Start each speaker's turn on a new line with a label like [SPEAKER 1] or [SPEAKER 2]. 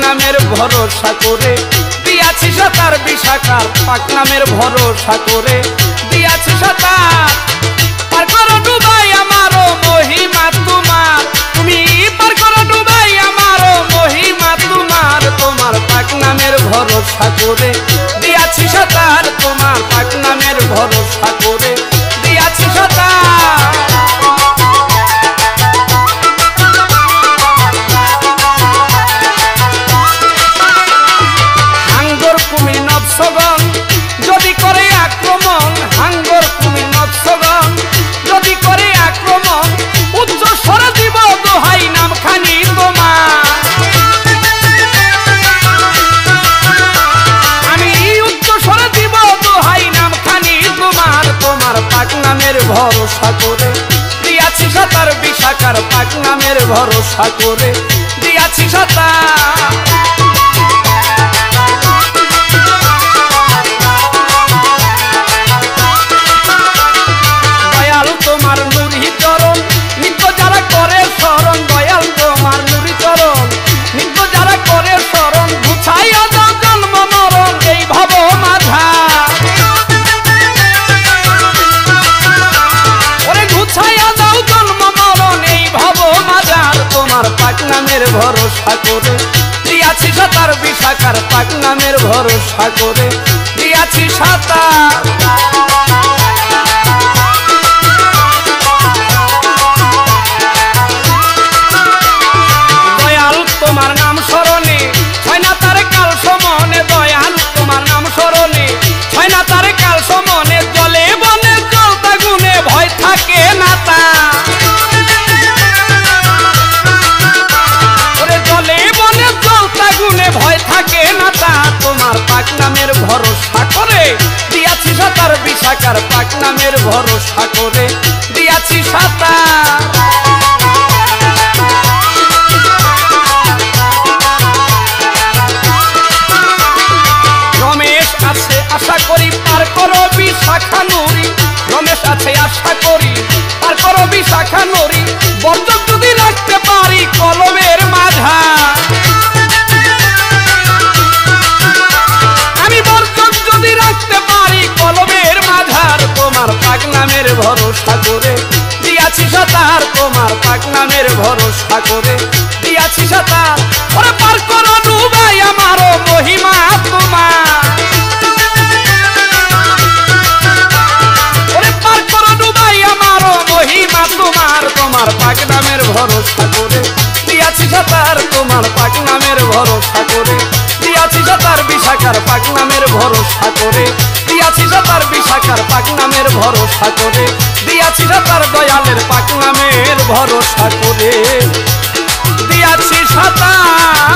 [SPEAKER 1] নামের ভরসা করে। দিয়াছি সাতার বিশাখার পাক নামের ভরসা করে। দিয়াছি সাতার। তুমি তোমার। পাক নামের ভরসা করে। ভরসা করে। দিয়াছি সাতার বিশাখার পাক নামের ভরসা করে। দিয়াছি সাতার নামের ভরসা করে। দিয়াছি সাতার বিশাখার পাক নামের ভরসা করে। দিয়াছি সাতার নামের ভরসা করে। দিয়াছি সাতার বিশাখার পাক নামের ভরসা করে। দিয়াছি সাতার। রমেশ আশা করি পার বিশাখা নরি। রমেশ আশা করি বর্জক যদি রাখতে পারি কলমের মাঝা সাতার, তোমার পাক নামের ভরসা করে দিয়াছি সাতার। ওরে পার করো ডুবাই আমারও মহিমা তোমার। ওরে পার করো ডুবাই আমারও তোমার। তোমার পাক নামের ভরসা করে দিয়াছি সাতার, তোমার পাক নামের ভরসা করে দিয়াছি সাতার, বিশাখার পাক নামের ভরসা করে দিয়াছি সাতার, বিশাখার পাক নামের ভরসা করে দিয়াছি সাতার দয়ালের পাকুয়ামের ভরসা করে। দিয়াছি সাতার।